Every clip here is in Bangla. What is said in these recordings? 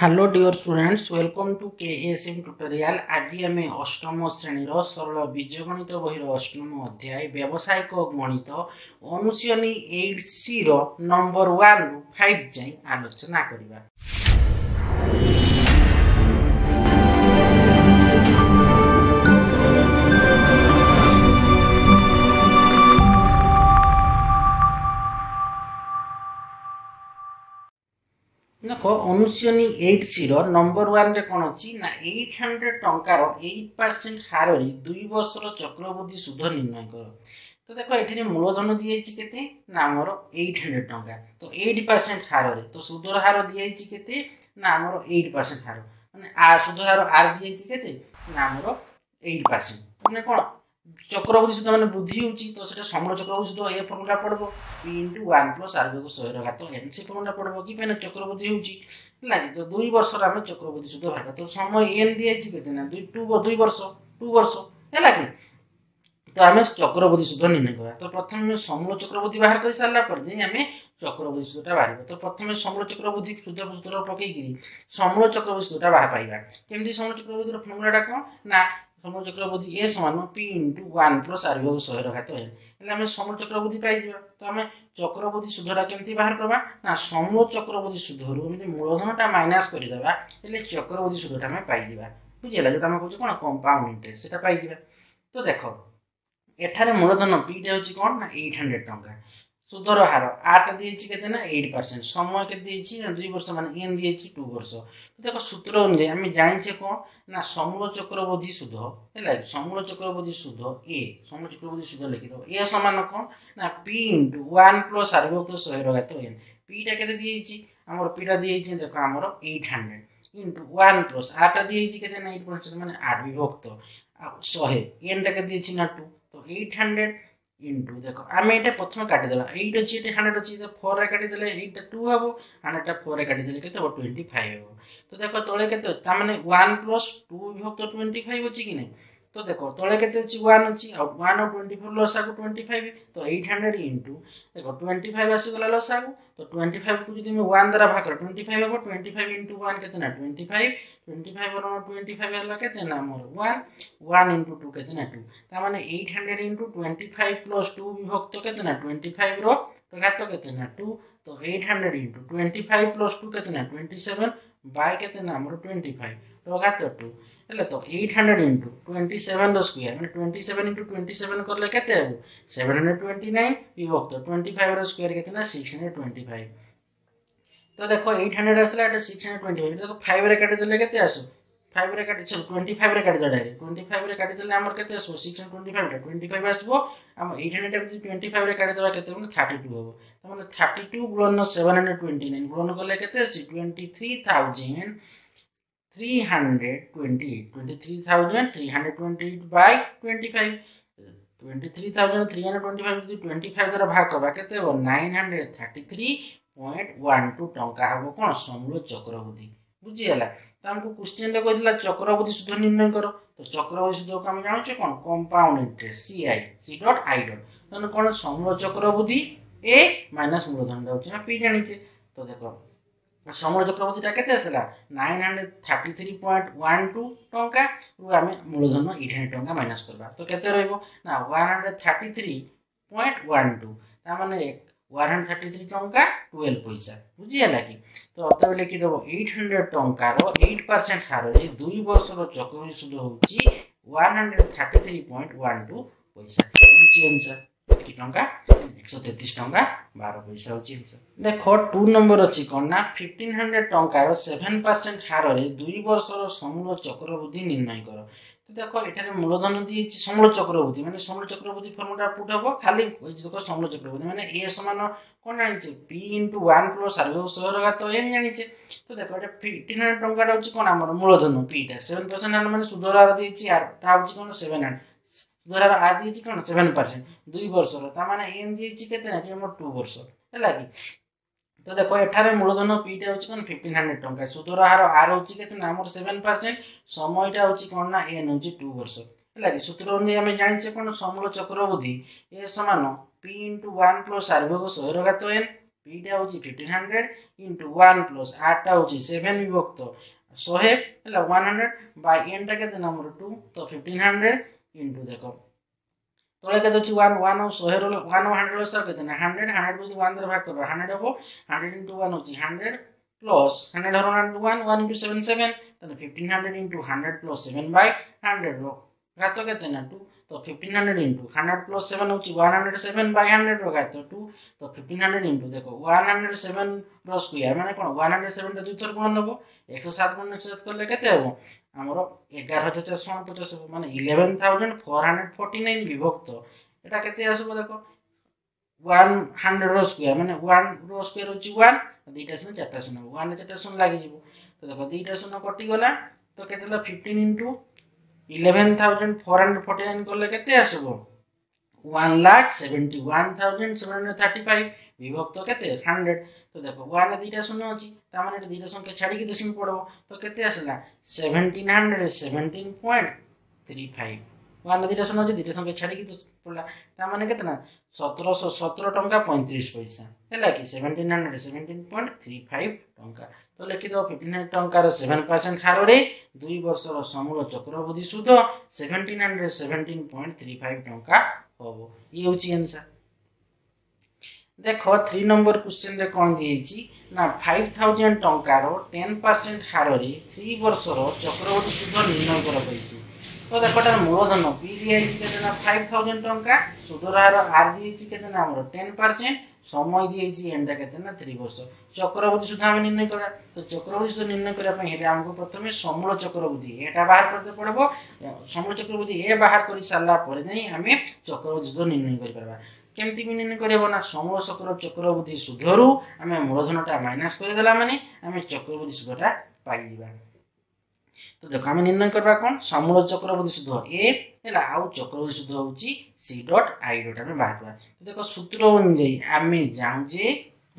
hello dear students welcome to K S M tutorial আজি আমি অষ্টম শ্রেণীর সরল বীজগণিত বহির অষ্টম অধ্যায় ব্যবসায়িক গণিত অনুশীলনী এইট সির নম্বর ওয়ান ফাইভ যাই আলোচনা করা ଦେଖ ଅନୁଶୀଳନୀ ଏଇଟ୍ ସିର ନମ୍ବର ୱାନ୍ରେ କ'ଣ ଅଛି ନା ଏଇଟ୍ ହଣ୍ଡ୍ରେଡ଼ ଟଙ୍କାର ଏଇଟ୍ ପରସେଣ୍ଟ ହାରରେ ଦୁଇ ବର୍ଷର ଚକ୍ରବୃଦ୍ଧି ସୁଧ ନିର୍ଣ୍ଣୟ କର তো দেখো এখানে মূলধন দিয়েছি কেতে না আমার এইট হন্ড্রেড টঙ্কা তো এইট পারসেন্ট হারে তো সুদর হার দিয়েছি কেতে না আমার এইট পারসেন্ট হার মানে আর সুদ হার আর দিয়েছি কেতে না আমার এইট পারসেন্ট মানে কোণ ଚକ୍ର ସୁଧ ମାନେ ବୃଦ୍ଧି ହେଉଛି ତ ସେଟା ସମୟ ଚକ୍ର ସୁଦ୍ଧ ଏ ଫର୍ମୁଲା ପଡ଼ିବ ପି ଇଣ୍ଟୁ ୱାନ୍ ପ୍ଲସ୍ ଆର୍ବିକୁ ଶହେର ଘାତ ଏନ୍ ସି ଫର୍ମୁଲା ପଡ଼ିବ କି ମାନେ ଚକ୍ର ବୃଦ୍ଧି ହେଉଛି ହେଲା କି ତ ଦୁଇ ବର୍ଷରେ ଆମେ ଚକ୍ର ବୃଦ୍ଧି ସୁଦ୍ଧ ତ ସମୟ ଏନ୍ ଦିଆଯାଇଛି କେତେ ନା ଦୁଇ ଟୁ ଦୁଇ ବର୍ଷ ଟୁ ବର୍ଷ ହେଲା କି ତ ଆମେ ଚକ୍ରବୃଦ୍ଧି ସୁଧ ନିର୍ଣ୍ଣୟ କରିବା ତ ପ୍ରଥମେ ସମୂଳ ଚକ୍ରବୃଦ୍ଧି ବାହାର କରିସାରିଲା ପରେ ଯାଇ ଆମେ ଚକ୍ରବୃଦ୍ଧି ସୁଦ୍ଧଟା ବାହାରିବା ତ ପ୍ରଥମେ ସମୂଳ ଚକ୍ରବୃଦ୍ଧି ସୁଧ ପକେଇକିରି ସମୂଳ ଚକ୍ରବୃଦ୍ଧି ସୁଦ୍ଧଟା ବାହାର ପାଇବା କେମିତି ସମୂଳ ଚକ୍ରବୃଦ୍ଧିର ଫର୍ମୁଲାଟା କ'ଣ ନା ସମଚକ୍ରବୃଦ୍ଧି ଏ ସମାନ P into one plus R ବିଭାଗ ଶହେର ଘାତ ଏନ୍ ହେଲେ ଆମେ ସମଚକ୍ରବୃଦ୍ଧି ପାଇଯିବା ତ ଆମେ ଚକ୍ରବୃଦ୍ଧି ସୁଧଟା କେମିତି ବାହାର କରିବା ନା ସମଚକ୍ରବୃଦ୍ଧି ସୁଧରୁ ଏମିତି ମୂଳଧନଟା ମାଇନାସ୍ କରିଦେବା ହେଲେ ଚକ୍ରବୃଦ୍ଧି ସୁଧଟା ଆମେ ପାଇଯିବା ବୁଝିହେଲା ଯେଉଁଟା ଆମେ କହୁଛୁ କ'ଣ କମ୍ପାଉଣ୍ଡ ଇଣ୍ଟରେଷ୍ଟ ସେଟା ପାଇଯିବା ତ ଦେଖ ଏଠାରେ ମୂଳଧନ ପିଟା ହେଉଛି କ'ଣ ନା ଏଇଟ୍ ହଣ୍ଡ୍ରେଡ଼ ଟଙ୍କା সুদর হার আট দিয়েছি কেতে না এইট পার্সেন্ট সময় কেতে দিয়েছি না দুই বর্ষ মানে এন দিয়েছি টু বর্ষ দেখো সূত্র অনুযায়ী আমি জানিছে কোন না সমূল চক্রবর্তী সুদ হল সমূল চক্রবর্তী সুদ এ সমূল চক্রবর্তী সুদ লিখি দেব এ সমান কোন না পি ইন্টু ওয়ান প্লস সার্বক্ত শহের ঘাত এন পিটা কেতে দিয়েছি আমার পিটা দিয়েছি দেখো আমার eight hundred into one plus আটটা দিয়েছি কেতে না এইট পার্সেন্ট মানে আট বিভক্ত শহে এনটাকে দিয়েছি না টু তো এইট হান্ড্রেড ইন্টু দেখো আমি এটা প্রথমে কাটি কাটিদেলাম এইট হচ্ছে এটা হান্ড্রেড হচ্ছে এটা অছি কাটি কাটিদেলে এইটা টু হব আর এটা ফোর্রে কাটিদেলে কেতে হব টোয়েন্টি ফাইভ হব তো দেখো তোলে কেতে তার মানে ওয়ান প্লস টু বিভক্ত টোয়েন্টি ফাইভ হচ্ছে কি না তো দেখো তলে কেতে হচ্ছে ওয়ান ଅଛି ଆଉ ওয়ান ଆଉ ଟ୍ୱେଣ୍ଟି ଫୋର୍ ଲସାକୁ ଟ୍ୱେଣ୍ଟି ଫାଇଭ୍ ତ ଏଇଟ୍ ହଣ୍ଡ୍ରେଡ଼ ଇଣ୍ଟୁ ଦେଖ ଟ୍ୱେଣ୍ଟି ଫାଇଭ୍ ଆସିଗଲା ଲସାକୁ ତ ଟ୍ୱେଣ୍ଟି ଫାଇଭ୍କୁ ଯଦି ଆମେ ୱାନ୍ ଦ୍ୱାରା ଭାଗ କର ଟ୍ୱେଣ୍ଟି ଫାଇଭ୍ ହେବ ଟ୍ୱେଣ୍ଟି ଫାଇଭ୍ ଇଣ୍ଟୁ ୱାନ୍ କେତେ ନା ଟ୍ୱେଣ୍ଟି ଫାଇଭ୍ ଟ୍ୱେଣ୍ଟି ଫାଇଭ୍ ଆମର ଟ୍ୱେଣ୍ଟି ଫାଇଭ୍ ହେଲା କେତେ ନା ଆମର ୱାନ୍ ୱାନ୍ ଇଣ୍ଟୁ ଟୁ କେତେ ନା ଟୁ ତା ମାନେ eight hundred into twenty five plus two ବିଭକ୍ତ କେତେ ନା ଟ୍ୱେଣ୍ଟି ଫାଇଭ୍ର ଘାତ କେତେ ନା ଟୁ ତ eight hundred into twenty five plus two କେତେ ନା ଟ୍ୱେଣ୍ଟି ସେଭେନ୍ ବାଏ କେତେ ନା ଆମର ଟ୍ୱେଣ୍ଟି ଫାଇଭ୍ କେତେ ହେଲେ ତ ଏଇଟ୍ ହଣ୍ଡ୍ରେଡ଼ ଇଣ୍ଟୁ ଟ୍ୱେଣ୍ଟି ସେଭେନ୍ର ସ୍କୋୟାର ମାନେ twenty seven into twenty seven କଲେ କେତେ ହେବ ସେଭେନ୍ ହଣ୍ଡ୍ରେଡ଼ ଟ୍ୱେଣ୍ଟି ନାଇନ୍ ବିଭକ୍ତ ଟ୍ୱେଣ୍ଟି ଫାଇଭ୍ର ସ୍କୋୟାର କେତେ ନା ସିକ୍ସ ହଣ୍ଡ୍ରେଡ଼ ଟ୍ୱେଣ୍ଟି ଫାଇଭ୍ ତ ଦେଖ ଏଇଟ୍ ହଣ୍ଡ୍ରେଡ଼ ଆସିଲା ଏଇଟା ସିକ୍ସ ହଣ୍ଡ୍ରେଡ଼ ଟ୍ୱେଣ୍ଟି ଫାଇଭ୍ ଦେଖ ଫାଇଭ୍ରେ କାଟିଦେଲେ କେତେ ଆସିବ ଫାଇଭ୍ରେ କାଟି ସରି ଟ୍ୱେଣ୍ଟି ଫାଇଭ୍ରେ କାଟିଦେଲେ ଡାଇରେକ୍ଟ ଟ୍ୱେଣ୍ଟି ଫାଇଭ୍ରେ କାଟିଦେଲେ ଆମର କେତେ ଆସିବ ସିକ୍ସ ଟ୍ୱେଣ୍ଟି ଫାଇଭ୍ଟା ଟ୍ୱେଣ୍ଟି ଫାଇଭ୍ ଆସିବ ଆମ ଏଇଟ୍ ହଣ୍ଡ୍ରେଡ଼୍ଟାକୁ ଯଦି ଟ୍ୱେଣ୍ଟି ଫାଇଭ୍ରେ କାଟିଦେବା କେତେ ମାନେ ଥାର୍ଟି ଟୁ ହେବ ତା'ମାନେ ଥାର୍ଟି ଟୁ ଗୁଣନ ସେଭେନ୍ ହଣ୍ଡ୍ରେଡ଼ ଟ୍ୱେଣ୍ଟି ନାଇନ୍ ଗୁଣନ କଲେ କେତେ ଅଛି ଟ୍ୱେଣ୍ଟି ଥ୍ରୀ ଥାଉଜେଣ୍ଡ 328 23328 by 25 23325 যদি 25 দ্বারা ভাগ কবা কেতে হব 933.12 টঙ্কা হব কোন সমূল চক্রবৃদ্ধি বুঝিগলা তো আমাকে কোশ্চেনটা কইলা চক্রবৃদ্ধি সুদ নির্ণয় কর তো চক্রবৃদ্ধি সুদকে আমি জানুছে কোন compound interest CI C dot I dot তাহলে কোন সমূল চক্রবৃদ্ধি এ মাইনাস মূলধনটা হচ্ছে না পি জানিছে তো দেখো ସମର ଚକ୍ରବର୍ତ୍ତୀଟା କେତେ ଆସିଲା nine hundred thirty three point one two ଟଙ୍କାରୁ ଆମେ ମୂଳଧନ ଏଇଟ୍ ହଣ୍ଡ୍ରେଡ଼ ଟଙ୍କା ମାଇନସ୍ କରିବା ତ କେତେ ରହିବ ନା one hundred thirty three point one two ତାମାନେ ୱାନ୍ ହଣ୍ଡ୍ରେଡ଼ ଥାର୍ଟି ଥ୍ରୀ ଟଙ୍କା ଟୁଏଲ୍ଭ ପଇସା ବୁଝିହେଲା କି ତ ଅତେବେଳେ ଲେଖିଦେବ ଏଇଟ୍ ହଣ୍ଡ୍ରେଡ଼ ଟଙ୍କାର ଏଇଟ୍ ପରସେଣ୍ଟ ହାରରେ ଦୁଇ ବର୍ଷର ଚକ୍ରବୃଦ୍ଧି ସୁଧ ହେଉଛି one hundred thirty three point one two ପଇସା ହେଉଛି ଆନ୍ସର୍ ଟଙ୍କା ଏକଶହ ତେତିଶ ଟଙ୍କା ବାର ପଇସା ହେଉଛି ଦେଖ ଟୁ ନମ୍ବର ଅଛି କ'ଣ ନା ଫିଫ୍ଟିନ୍ ହଣ୍ଡ୍ରେଡ଼ ଟଙ୍କାର ସେଭେନ୍ ପରସେଣ୍ଟ ହାରରେ ଦୁଇ ବର୍ଷର ସମୂଳ ଚକ୍ରବୃଦ୍ଧି ନିର୍ଣ୍ଣୟ କର ତ ଦେଖ ଏଠାରେ ମୂଳଧନ ଦିଆଯାଇଛି ସମୂଳ ଚକ୍ରବୃଦ୍ଧି ମାନେ ସମୂଳ ଚକ୍ରବୃଦ୍ଧି ଫର୍ମୁଲା ପୁଟ ହେବ ଖାଲି କହିଛି ଦେଖ ସମୂଳ ଚକ୍ରବୃଦ୍ଧି ମାନେ ଏ ସମାନ କ'ଣ ଜାଣିଛେ ପି ଇଣ୍ଟୁ ୱାନ୍ ପ୍ଲସ୍ ସାର୍ବିକ ସହରଘାତ ଏନ୍ ଜାଣିଛେ ତ ଦେଖ ଏଇଟା ଫିଫ୍ଟିନ୍ ହଣ୍ଡ୍ରେଡ଼ ଟଙ୍କାଟା ହେଉଛି କ'ଣ ଆମର ମୂଳଧନ ପିଟା ସେଭେନ୍ ପରସେଣ୍ଟ ହାର ମାନେ ସୁଧର ହାର ଦେଇଛି ଆରଟା ହେଉଛି କ'ଣ ସେଭେନ୍ ହଣ୍ଡ୍ରେଡ଼ ଧର ଆଜି ହେଇଛି କ'ଣ ସେଭେନ୍ ପରସେଣ୍ଟ ଦୁଇ ବର୍ଷର ତାମାନେ ମାନେ ଏମିତି ହେଇଛି କେତେ ନା ଆମର ଟୁ ବର୍ଷ ହେଲା କି ତ ଦେଖ ଏଠାରେ ମୂଳଧନ ପିଟା ହେଉଛି କ'ଣ ଫିଫ୍ଟିନ୍ ହଣ୍ଡ୍ରେଡ଼ ଟଙ୍କା ସୁଧର ହାର ଆର୍ ହେଉଛି କେତେ ନା ଆମର ସେଭେନ୍ ପରସେଣ୍ଟ ସମୟଟା ହେଉଛି କ'ଣ ନା ଏନ୍ ହେଉଛି ଟୁ ବର୍ଷ ହେଲା କି ସୂତ୍ର ଅନୁଯାୟୀ ଆମେ ଜାଣିଛେ କ'ଣ ସମୂଳ ଚକ୍ରବୃଦ୍ଧି ଏ ସମାନ P into one plus R ବିଭକ୍ତ ଶୈରଘାତ ଏନ୍ ପିଟା ହେଉଛି fifteen hundred into one plus ଆର୍ଟା ହେଉଛି ସେଭେନ୍ ବିଭକ୍ତ ଶହେ ହେଲା ୱାନ୍ ହଣ୍ଡ୍ରେଡ଼ ବାଇ ଏନ୍ଟା କେତେ ନା ଆମର ଟୁ ତ ଫିଫ୍ଟିନ୍ ହଣ୍ଡ୍ରେଡ଼ ইন্টু দেখ তোলে কত হচ্ছে ওয়ান ওয়ান অফ শহে ওয়ান অফ হান্ড্রেড অবস্থা কত না হান্ড্রেড হান্ড্রেড যদি ওয়ান ভাগ করবো হান্ড্রেড হবো হান্ড্রেড ইন্টু ওয়ান হচ্ছে হান্ড্রেড প্লস হান্ড্রেড হলো hundred one one into seven seven তাহলে fifteen hundred into hundred plus seven by hundred হোক ঘাত কত না টু तो fifteen hundred into hundred plus seven हूँ one hundred seven by hundred रखा तो टू तो फिफ्टीन हंड्रेड इंटू देख one hundred seven plus square मैंने कौन वन हंड्रेड सेवेन दुई थर गुण नब एक सौ सात गुण एक सौ सात कले के हम आमर एगार हजार चारश अणपचास हम मैंने eleven thousand four hundred forty nine विभक्त यहाँ के आसब देख ওয়ান হান্ড্রেড রো স্কোয়ার মানে ওয়ান রো স্কোয়ার হচ্ছে ওয়ান দুইটা শূন্য চারটা শূন্য ওয়ান চারটা শূন্য লাগিযোগ তো দেখো দুইটা শূন্য কটিগলা তো Ketla fifteen into eleven thousand four hundred forty nine কলে কেতে আসব one lakh seventy one thousand seven hundred thirty five বিভক্ত কেতে হান্ড্রেড তো দেখো ওয়ান দুইটা শূন্য অছি তার মানে এটা দুইটা সংখ্যা ছাড়িকি দশমিক পড়ব তো কেতে আসলা seventeen hundred seventeen point three five one দুইটা শূন্য অছি দুইটা সংখ্যা ছাড়িকি পড়লা তার মানে কেতে না সতেরোশো সতেরো টঙ্কা পঁয়ত্রিশ পয়সা ହେଲା ହେଲାକି seventeen hundred seventeen point three five ଟଙ୍କା ତ ଲେଖିଦେବ ଫିଫ୍ଟିନ୍ ହଣ୍ଡ୍ରେଡ଼ ଟଙ୍କାର ସେଭେନ୍ ପରସେଣ୍ଟ ହାରରେ ଦୁଇ ବର୍ଷର ସମୂଳ ଚକ୍ରବୃଦ୍ଧି ସୁଧ seventeen hundred seventeen point three five ଟଙ୍କା ହେବ ଇଏ ହେଉଛି ଆନ୍ସର୍ ଦେଖ ଥ୍ରୀ ନମ୍ବର କ୍ୱେଶ୍ଚିନ୍ରେ କ'ଣ ଦିଆହେଇଛି ନା ଫାଇଭ୍ ଥାଉଜେଣ୍ଡ ଟଙ୍କାର ଟେନ୍ ପରସେଣ୍ଟ ହାରରେ ଥ୍ରୀ ବର୍ଷର ଚକ୍ରବୃଦ୍ଧି ସୁଧ ନିର୍ଣ୍ଣୟ କରାଯାଇଛି ତ ଦେଖଟାର ମୂଳଧନ ପି ବି ହେଇଛି କେତେ ନା ଫାଇଭ୍ ଥାଉଜେଣ୍ଡ ଟଙ୍କା ସୁଧର ହାର ଆର୍ ଦିଆଯାଇଛି କେତେ ନା ଆମର ଟେନ୍ ପରସେଣ୍ଟ ସମୟ ଦିଆଯାଇଛି ଏନ୍ଟା କେତେ ନା ଥ୍ରୀ ବର୍ଷ ଚକ୍ରବୃଦ୍ଧି ସୁଦ୍ଧା ଆମେ ନିର୍ଣ୍ଣୟ କରିବା ତ ଚକ୍ରବୃଦ୍ଧି ସୁଦ୍ଧା ନିର୍ଣ୍ଣୟ କରିବା ପାଇଁ ହେଲେ ଆମକୁ ପ୍ରଥମେ ସମୂଳ ଚକ୍ରବୃଦ୍ଧି ଏଟା ବାହାର କରିତେ ପଡ଼ିବ ସମୂଳ ଚକ୍ରବୃଦ୍ଧି ଏ ବାହାର କରି ସାରିଲା ପରେ ଯାଇ ଆମେ ଚକ୍ରବୃଦ୍ଧି ସୁଦ୍ଧା ନିର୍ଣ୍ଣୟ କରିପାରିବା କେମିତି ବି ନିର୍ଣ୍ଣୟ କରିହେବ ନା ସମୂଳ ଚକ୍ର ଚକ୍ରବୃଦ୍ଧି ସୁଧରୁ ଆମେ ମୂଳଧନଟା ମାଇନସ୍ କରିଦେଲା ମାନେ ଆମେ ଚକ୍ରବୃଦ୍ଧି ସୁଧଟା ପାଇଯିବା ତ ଦେଖ ଆମେ ନିର୍ଣ୍ଣୟ କରିବା କ'ଣ ସମୂଳ ଚକ୍ରବର୍ତ୍ତୀ ଶୁଦ୍ଧ ଏ ହେଲା ଆଉ ଚକ୍ରବର୍ତ୍ତୀ ଶୁଦ୍ଧ ହେଉଛି ସି ଡଟ୍ ଆଇ ଡଟ୍ ଆମେ ବାହାରିବା ଦେଖ ସୂତ୍ର ଅନୁଯାୟୀ ଆମେ ଚାହୁଁ ଯେ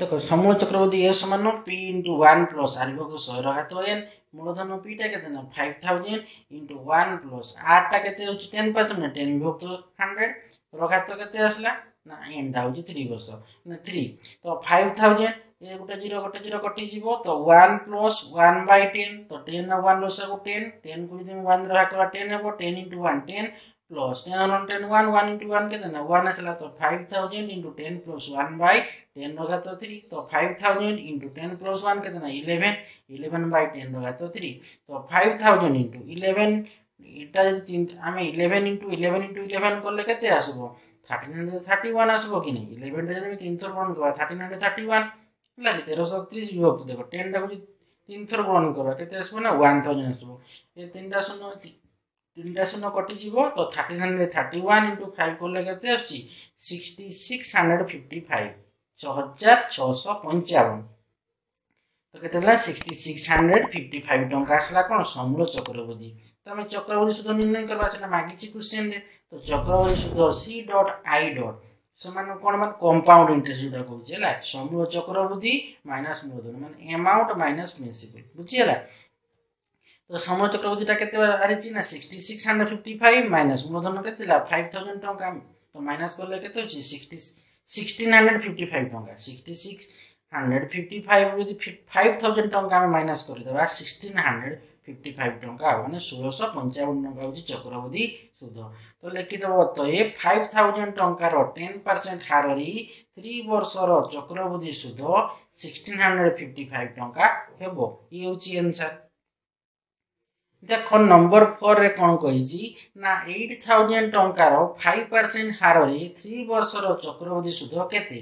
ଦେଖ ସମୂଳ ଚକ୍ରବର୍ତ୍ତୀ ଏ ସମାନ ପି ଇଣ୍ଟୁ ୱାନ୍ ପ୍ଲସ୍ ଆରିଭକ ଶହେର ଘାତ ଏନ୍ ମୂଳଧନ ପିଟା କେତେ ନା five thousand into one plus ଆର୍ଟା କେତେ ହେଉଛି ଟେନ୍ ପରସେଣ୍ଟ ନା ଟେନ୍ ବିଭକ୍ତ ହଣ୍ଡ୍ରେଡ୍ ର ଘାତ କେତେ ଆସିଲା ନା ଏନ୍ଟା ହେଉଛି ଥ୍ରୀ ବର୍ଷ ନା ଥ୍ରୀ ତ ଫାଇଭ୍ ଥାଉଜେଣ୍ଡ ଏ ଗୋଟେ ଜିରୋ ଗୋଟେ ଜିରୋ କଟିଯିବ ତ one plus one by ten ତ ଟେନ୍ ଆଉ ୱାନ୍ ଲସାକୁ ଟେନ୍ ଟେନ୍କୁ ଯଦି ମୁଁ ୱାନ୍ ଭାଗ କରିବା ଟେନ୍ ହେବ ten into one ten plus ten on ten one one into one କେତେ ନା ୱାନ୍ ଆସିଲା ତ five thousand into ten plus one by ten ରଘାତ three ତ five thousand into ten plus one କେତେ ନା ଇଲେଭେନ୍ ଇଲେଭେନ୍ ବାଇ ଟେନ୍ ରଘାତ ଥ୍ରୀ ତ ଫାଇଭ୍ ଥାଉଜେଣ୍ଡ ଇଣ୍ଟୁ ଇଲେଭେନ୍ এটা যদি আমি eleven into eleven into eleven করলে কেতে আসবো থার্টিন হান্ড্রেড থার্টি ওয়ান আসবো কি না ইলেভেনটা যদি আমি তিন থর পূরণ করবো থার্টিন হান্ড্রেড থার্টি ওয়ান ହେଲା ତେରଶହ ଅଠତିରିଶ ବିଭକ୍ତ ଦେଖ ଟେନ୍ଟାକୁ ଯଦି ତିନିଥର ଗ୍ରହଣ କରିବା କେତେ ଆସିବ ନା ୱାନ୍ ଥାଉଜେଣ୍ଡ ଆସିବ ଏ ତିନିଟା ଶୂନ ତିନିଟା ଶୂନ କଟିଯିବ ତ thirty hundred thirty one into five କଲେ କେତେ ଆସୁଛି sixty six hundred fifty five ଛଅ ହଜାର ଛଅଶହ ପଞ୍ଚାବନ ତ କେତେ ହେଲା sixty six hundred fifty five ଟଙ୍କା ଆସିଲା କ'ଣ ସମୂଳ ଚକ୍ରବର୍ତ୍ତୀ ତ ଆମେ ଚକ୍ରବର୍ତ୍ତୀ ସୁଧ ନିର୍ଣ୍ଣୟ କରିବା ସେଟା ମାଗିଛି କୋଶ୍ଚିନ୍ରେ ତ ଚକ୍ରବର୍ତ୍ତୀ ସୁଧ ସି ଡଟ୍ ଆଇ ଡଟ୍ ସେମାନଙ୍କୁ କ'ଣ ମାନେ କମ୍ପାଉଣ୍ଡ ଇଣ୍ଟରେଷ୍ଟ ଯେଉଁଟା କହୁଛି ହେଲା ସମୂହ ଚକ୍ରବୃଦ୍ଧି ମାଇନସ୍ ମୂଳଧନ ମାନେ ଏମାଉଣ୍ଟ ମାଇନସ୍ ପ୍ରିନ୍ସିପଲ୍ ବୁଝି ହେଲା ତ ସମୂହ ଚକ୍ରବୃଦ୍ଧିଟା କେତେ ବାହାରିଛି ନା sixty six hundred fifty five minus ମୂଳଧନ କେତେ ଥିଲା ଫାଇଭ୍ ଥାଉଜେଣ୍ଡ ଟଙ୍କା ତ ମାଇନସ୍ କଲେ କେତେ ହେଉଛି sixty sixteen hundred fifty five ଟଙ୍କା sixty six hundred fifty five ଯଦି ଫାଇଭ୍ ଥାଉଜେଣ୍ଡ ଟଙ୍କା ଆମେ ମାଇନସ୍ କରିଦେବା ସିକ୍ସଟିନ୍ ହଣ୍ଡ୍ରେଡ଼ ଫିଫ୍ଟି ଫାଇଭ୍ ଟଙ୍କା ମାନେ ଷୋହଳଶହ ପଞ୍ଚାବନ ଟଙ୍କା ହେଉଛି ଚକ୍ରବର୍ତ୍ତୀ ସୁଧ ତ ଲେଖିଦେବ ତ ଏ ଫାଇଭ୍ ଥାଉଜେଣ୍ଡ ଟଙ୍କାର ଟେନ୍ ପରସେଣ୍ଟ ହାରରେ ଥ୍ରୀ ବର୍ଷର ଚକ୍ରବର୍ତ୍ତୀ ସୁଧ ସିକ୍ସଟିନ୍ ହଣ୍ଡ୍ରେଡ଼ ଫିଫ୍ଟି ଫାଇଭ୍ ଟଙ୍କା ହେବ ଇଏ ହେଉଛି ଏନ୍ସାର୍ ଦେଖ ନମ୍ବର ଫୋର୍ରେ କ'ଣ କହିଛି ନା ଏଇଟ୍ ଥାଉଜେଣ୍ଡ ଟଙ୍କାର ଫାଇଭ୍ ପରସେଣ୍ଟ ହାରରେ ଥ୍ରୀ ବର୍ଷର ଚକ୍ରବର୍ତ୍ତୀ ସୁଧ କେତେ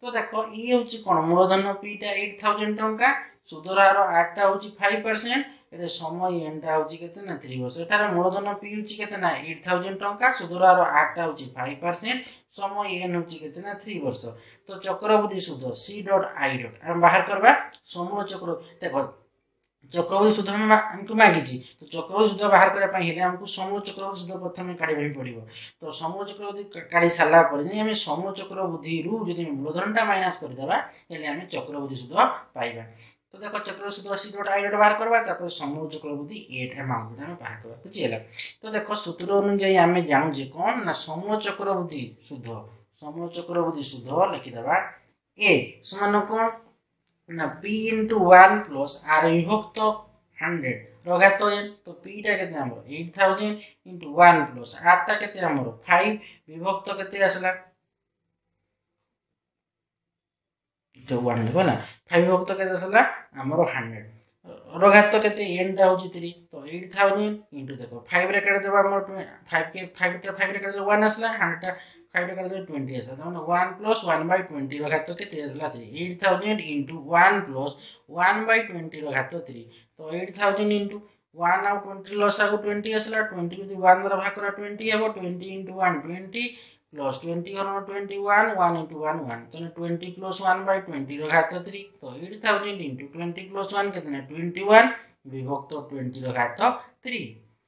ତ ଦେଖ ଇଏ ହେଉଛି କ'ଣ ମୂଳଧନ ପିଟା ଏଇଟ୍ ଥାଉଜେଣ୍ଡ ଟଙ୍କା ସୁଧର ହାର ଆଠଟା ହେଉଛି ଫାଇଭ ପରସେଣ୍ଟ ଏଥିରେ ସମୟ ଏନ୍ଟା ହେଉଛି କେତେ ନା ଥ୍ରୀ ବର୍ଷ ଏଠାରେ ମୂଳଧନ ପି ହେଉଛି କେତେ ନା ଏଇଟ୍ ଥାଉଜେଣ୍ଡ ଟଙ୍କା ସୁଧର ହାର ଆଠଟା ହେଉଛି ଫାଇଭ ପରସେଣ୍ଟ ସମୟ ଏନ୍ ହେଉଛି କେତେ ନା ଥ୍ରୀ ବର୍ଷ ତ ଚକ୍ରବୃଦ୍ଧି ସୁଧ ସି ଡଟ୍ ଆଇ ଡଟ୍ ଆମେ ବାହାର କରିବା ସମୂଳ ଚକ୍ର ଦେଖ ଚକ୍ରବୃଦ୍ଧି ସୁଧ ଆମେ ଆମକୁ ମାଗିଛି ତ ଚକ୍ରବୃଦ୍ଧି ସୁଧ ବାହାର କରିବା ପାଇଁ ହେଲେ ଆମକୁ ସମୂଳ ଚକ୍ରବୃଦ୍ଧି ସୁଧ ପ୍ରଥମେ କାଢ଼ିବା ହିଁ ପଡ଼ିବ ତ ସମୂଳ ଚକ୍ରବୃଦ୍ଧି କାଢ଼ି ସାରିଲା ପରେ ଯଦି ଆମେ ସମୂଳ ଚକ୍ରବୃଦ୍ଧିରୁ ଯଦି ମୂଳଧନଟା ମାଇନସ୍ କରିଦେବା ହେଲେ ଆମେ ଚକ୍ରବୃଦ୍ଧି ସୁଧ ପାଇବା তো দেখো ଚକ୍ରବୃଦ୍ଧି ଅଶୀ ଯୋଉଟା ଆଇ ଯୋଉଟା ବାହାର କରିବା ତାପରେ ସମୂହ ଚକ୍ରବୃଦ୍ଧି ଏଟ୍ ଆମାଉଣ୍ଟ ଆମେ ବାହାର କରିବା ବୁଝିହେଲା ତ ଦେଖ ସୂତ୍ର ଅନୁଯାୟୀ ଆମେ ଜାଣୁଛେ କ'ଣ ନା ସମୂହ ଚକ୍ରବୃଦ୍ଧି ସୁଧ ସମୂହ ଚକ୍ରବୃଦ୍ଧି ସୁଧ ଲେଖିଦେବା ଏ ସମାନ କ'ଣ ନା P into one plus R ବିଭକ୍ତ ହଣ୍ଡ୍ରେଡ଼ রঘাত এন তো পিটা কেতে আমার eight thousand into one plus আরটা কেতে আমার ফাইভ বিভক্ত কেতে আসলা ଯେଉଁ ୱାନ୍ ଲେଖ ହେଲା ଫାଇଭ୍ ହକ୍ ତ କେତେ ଆସିଲା ଆମର ହଣ୍ଡ୍ରେଡ଼ ରଘାତ କେତେ ଏଣ୍ଡଟା ହେଉଛି ଥ୍ରୀ ତ ଏଇଟ୍ ଥାଉଜେଣ୍ଡ ଇଣ୍ଟୁ ଦେଖ ଫାଇଭ୍ରେ କାଢ଼ି ଦେବା ଆମର ଫାଇଭ୍ କେ ଫାଇଭ୍ଟା ଫାଇଭ୍ରେ କାଢ଼ି ଦେବା ୱାନ୍ ଆସିଲା ହଣ୍ଡ୍ରେଡ଼ଟା ଫାଇଭ୍ରେ କାଢ଼ି ଦେବା ଟ୍ୱେଣ୍ଟି ଆସିଲା ତାମାନେ ୱାନ୍ ପ୍ଲସ୍ ୱାନ୍ ବାଇ ଟ୍ୱେଣ୍ଟିର ଘାତ କେତେ ଆସିଲା three eight thousand into one plus one by ଟ୍ୱେଣ୍ଟିର ଘାତ ଥ୍ରୀ ତ ଏଇଟ୍ ଥାଉଜେଣ୍ଡ ଇଣ୍ଟୁ ୱାନ୍ ଆଉ ଟ୍ୱେଣ୍ଟି ଲସ୍ ଆକୁ ଟ୍ୱେଣ୍ଟି ଆସିଲା ଟ୍ୱେଣ୍ଟି ଯଦି ୱାନ୍ ଦ୍ୱାରା ଭାଗ କରା ଟ୍ୱେଣ୍ଟି ହେବ twenty into one twenty plus twenty और twenty one one into one one तो twenty plus one by twenty घात थ्री तो eight thousand into twenty plus one कितने ट्वेंटी वन विभक्त ट्वेंटी घात थ्री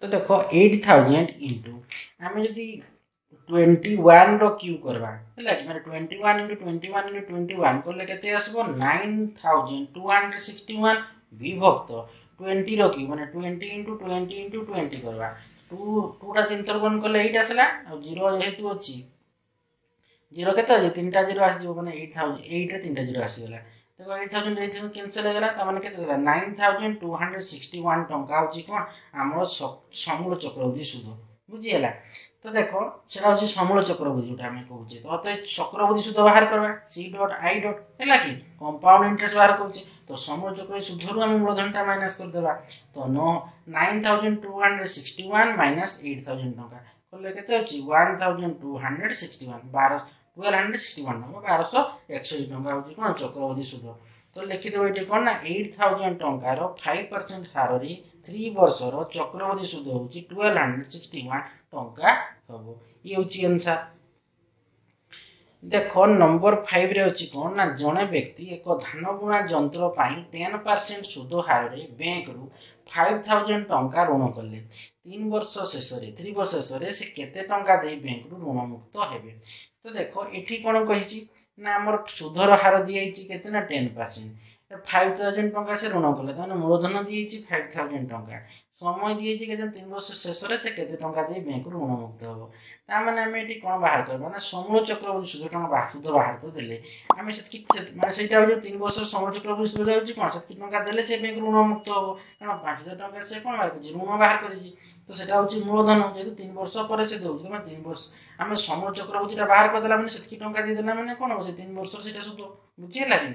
तो देख एट थाउजेंड इंटू आम जदि ट्वेंटी वन र्यू करवा है कि twenty one into twenty one into twenty one कले के आसो nine thousand two hundred sixty one विभक्त ट्वेंटी र्यू मैंने twenty into twenty into twenty करवा टू टू तीन थर वन कले एट आसला जीरो जेहेतु अच्छी जीरो कैत आज तीन टा जीरो आसो मैंने एट थाउजेंड एट्रे तीन टा जीरो आसगला देखो eight thousand eight thousand cancel होगा तो मैंने के nine thousand two hundred sixty one टाँग हो कौन आम समूल चक्रवर्ती सुध ବୁଝିଗଲା ତ ଦେଖ ସେଟା ହେଉଛି ସମୂଳ ଚକ୍ରବୃଦ୍ଧି ଯେଉଁଟା ଆମେ କହୁଛେ ତ ଅତ ଚକ୍ରବୃଦ୍ଧି ସୁଧ ବାହାର କରିବା ସି ଡଟ୍ ଆଇ ଡଟ୍ ହେଲା କି କମ୍ପାଉଣ୍ଡ ଇଣ୍ଟରେଷ୍ଟ ବାହାର କରୁଛେ ତ ସମୂଳ ଚକ୍ରବୃଦ୍ଧି ସୁଧରୁ ଆମେ ମୂଳଧନଟା ମାଇନାସ୍ କରିଦେବା ତ ନ nine thousand two hundred sixty one minus eight thousand ଟଙ୍କା କଲେ କେତେ ଅଛି one thousand two hundred sixty one ବାର ଟୁଏଲ୍ଭ ହଣ୍ଡ୍ରେଡ଼ ସିକ୍ସଟି ୱାନ୍ ଟଙ୍କା ବାରଶହ ଏକଷଠି ଟଙ୍କା ହେଉଛି କ'ଣ ଚକ୍ରବୃଦ୍ଧି ସୁଧ ତ ଲେଖିଦେବ ଏଠି କ'ଣ ନା ଏଇଟ୍ ଥାଉଜେଣ୍ଡ ଟଙ୍କାର ଫାଇଭ୍ ପରସେଣ୍ଟ ହାରରେ ଥ୍ରୀ ବର୍ଷର ଚକ୍ରବର୍ତ୍ତୀ ସୁଧ ହେଉଛି ଟୁଏଲ୍ଭ ହଣ୍ଡ୍ରେଡ଼ ସିକ୍ସଟି ୱାନ୍ ଟଙ୍କା ହେବ ଇଏ ହେଉଛି ଏନ୍ସାର୍ ଦେଖ ନମ୍ବର ଫାଇଭରେ ଅଛି କ'ଣ ନା ଜଣେ ବ୍ୟକ୍ତି ଏକ ଧାନ ବୁଣା ଯନ୍ତ୍ର ପାଇଁ ଟେନ୍ ପରସେଣ୍ଟ ସୁଧ ହାରରେ ବ୍ୟାଙ୍କରୁ ଫାଇଭ ଥାଉଜେଣ୍ଡ ଟଙ୍କା ଋଣ କଲେ ତିନି ବର୍ଷ ଶେଷରେ ଥ୍ରୀ ବର୍ଷ ଶେଷରେ ସେ କେତେ ଟଙ୍କା ଦେଇ ବ୍ୟାଙ୍କରୁ ଋଣମୁକ୍ତ ହେବେ ତ ଦେଖ ଏଠି କ'ଣ କହିଛି ନା ଆମର ସୁଧର ହାର ଦିଆଯାଇଛି କେତେ ନା ଟେନ୍ ପରସେଣ୍ଟ ফাইভ থাউজেন্ড ଟଙ୍କା ସେ ଋଣ କଲେ ତାମାନେ ମୂଳଧନ ଦିଆଯାଇଛି ଫାଇଭ୍ ଥାଉଜେଣ୍ଡ ଟଙ୍କା ସମୟ ଦିଆଯାଇଛି କେତେ ତିନି ବର୍ଷ ଶେଷରେ ସେ କେତେ ଟଙ୍କା ଦେଇ ବ୍ୟାଙ୍କରୁ ଋଣମୁକ୍ତ ହେବ ତାମାନେ ଆମେ ଏଠି କ'ଣ ବାହାର କରିବା ମାନେ ସମୂଳ ଚକ୍ରବୃଦ୍ଧି ସୁଧ ଟଙ୍କା ସୁଧ ବାହାର କରିଦେଲେ ଆମେ ସେତିକି ମାନେ ସେଇଟା ହେଉଛି ତିନି ବର୍ଷର ସମୂଳ ଚକ୍ରବୃଦ୍ଧି ସୁଧ ହେଉଛି କ'ଣ ସେତିକି ଟଙ୍କା ଦେଲେ ସେ ବ୍ୟାଙ୍କରୁ ଋଣମୁକ୍ତ ହେବ କାରଣ ପାଞ୍ଚ ହଜାର ଟଙ୍କା ସେ କ'ଣ ବାହାର କରିଛି ଋଣ ବାହାର କରିଛି ତ ସେଇଟା ହେଉଛି ମୂଳଧନ ଯେହେତୁ ତିନି ବର୍ଷ ପରେ ସେ ଦେଉଛି ମାନେ ତିନି ବର୍ଷ ଆମେ ସମୂଳ ଚକ୍ରବୃଦ୍ଧିଟା ବାହାର କରିଦେଲା ମାନେ ସେତିକି ଟଙ୍କା ଦେଇଦେଲା ମାନେ କ'ଣ ହେବ ସେ ତିନି ବର୍ଷର ସେଇଟା ସୁଧ ବୁଝିହେଲା କି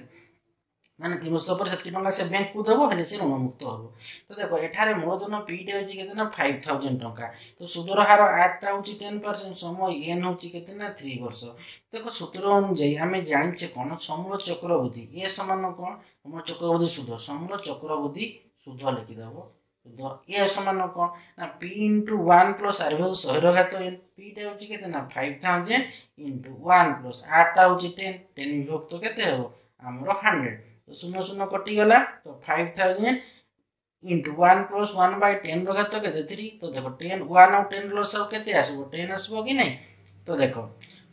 ମାନେ ତିନିଶହ ପରେ ସେତିକି ଟଙ୍କା ସେ ବ୍ୟାଙ୍କକୁ ଦେବ ହେଲେ ସେ ଋଣ ମୁକ୍ତ ହେବ ତ ଦେଖ ଏଠାରେ ମୂଳଧନ ପିଇଟା ହେଉଛି କେତେ ନା ଫାଇଭ୍ ଥାଉଜେଣ୍ଡ ଟଙ୍କା ତ ସୁଧର ହାର ଆଠଟା ହେଉଛି ଟେନ୍ ପରସେଣ୍ଟ ସମୟ ଏନ୍ ହେଉଛି କେତେ ନା ଥ୍ରୀ ବର୍ଷ ଦେଖ ସୂତ୍ର ଅନୁଯାୟୀ ଆମେ ଜାଣିଛେ କ'ଣ ସମୂଳ ଚକ୍ରବୃଦ୍ଧି ଏ ସମାନ କ'ଣ ସମୂଳ ଚକ୍ରବୃଦ୍ଧି ସୁଧ ସମୂଳ ଚକ୍ରବୃଦ୍ଧି ସୁଧ ଲେଖିଦେବ ସୁଧ ଏ ସମାନ କ'ଣ ନା P into one plus R ହେଉ ଶହେର ଘାତ ଏନ୍ ପିଟା ହେଉଛି କେତେ ନା five thousand into one plus ଆଠଟା ହେଉଛି ଟେନ୍ ଟେନ୍ ବିଭକ୍ତ କେତେ ହେବ ଆମର ହଣ୍ଡ୍ରେଡ଼୍ শূন্য শূন্য কটিগলা তো five thousand into one plus one by ten ঘাত কেতে থ্রি তো দেখো টেন ওয়ান আউ টেন লসাগু কেতে আসব টেন আসব কি নাই তো দেখো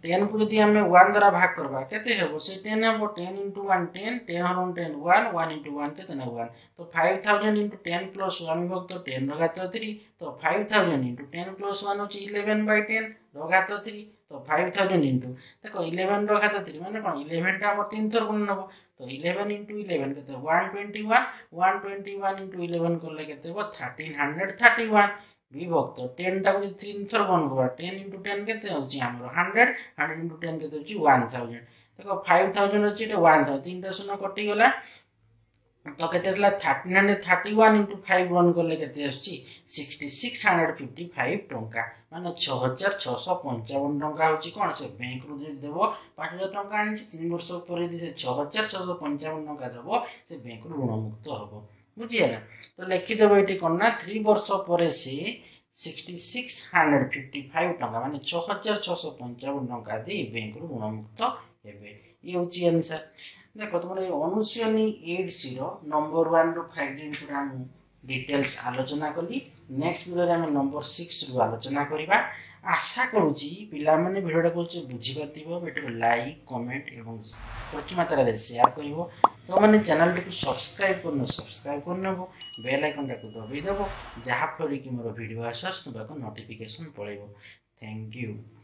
টেন কু যদি আমি ওয়ান দ্বারা ভাগ করবা কেতে হব সেই টেন হব ten into one ten ten হরণ ten one one into one কেতে না ওয়ান তো five thousand into ten plus one বিভক্ত টেন ঘাত থ্রি তো five thousand into ten plus one হচ্ছে ইলেভেন বাই টেন ঘাত থ্রি তো ফাইভ থাউজেন্ড ইন্টু দেখো ইলেভেন ঘাত থ্রি মানে কোন ইলেভেনটা আমার তিন থর গুণ নেব तो इलेवन इंटू इलेवन के one twenty one one twenty one into eleven कले के थर्टीन हंड्रेड थर्टी वन বিভক্ত টেনটাকে যদি তিন থর গুণ করবা টেন ইন্টু টেন কেতে হচ্ছে আমার হান্ড্রেড হান্ড্রেড ইন্টু টেন কেতে হচ্ছে ওয়ান থাউজেন্ড দেখো ফাইভ থাউজেন্ড হচ্ছে এটা ওয়ান থাউজেন্ড তিনটা শূন্য কটি গলা Okay, this is 1331 into 5 1 करले केते आछि 6655 टंका মানে 6655 टंका होछि कोन से बैंक रु जे देबो 5000 टंका आनि 3 वर्ष परे जे 6655 टंका देबो से बैंक रु ऋण मुक्त हबो बुझियला तो लिखि देबो एटी कोन ना 3 वर्ष परे से 6655 टंका মানে 6655 टंका दे बैंक रु ऋण मुक्त हेबे ହେଉଛି ଆନ୍ସର୍ ଦେଖ ତୁମର ଏ ଅନୁଶୀଳନୀ ଏଇଟ୍ସିର ନମ୍ବର ୱାନ୍ରୁ ଫାଇଭ୍ ଜିନିଷଟା ମୁଁ ଡିଟେଲ୍ସ ଆଲୋଚନା କଲି ନେକ୍ସଟ ଭିଡ଼ିଓରେ ଆମେ ନମ୍ବର ସିକ୍ସରୁ ଆଲୋଚନା କରିବା ଆଶା କରୁଛି ପିଲାମାନେ ଭିଡ଼ିଓଟାକୁ ବୁଝିପାରିଥିବ ଭିଡ଼ିଓକୁ ଲାଇକ୍ କମେଣ୍ଟ ଏବଂ ପ୍ରଚୁର ମାତ୍ରାରେ ସେୟାର କରିବ ତୁମମାନେ ଚ୍ୟାନେଲଟିକୁ ସବସ୍କ୍ରାଇବ୍ କରୁନ ସବସ୍କ୍ରାଇବ୍ କରିନେବ ବେଲ୍ ଆଇକନ୍ଟାକୁ ଦବାଇ ଦେବ ଯାହାଫଳରେ କି ମୋର ଭିଡ଼ିଓ ଆସ ତୁମକୁ ନୋଟିଫିକେସନ୍ ପଳାଇବ ଥ୍ୟାଙ୍କ ୟୁ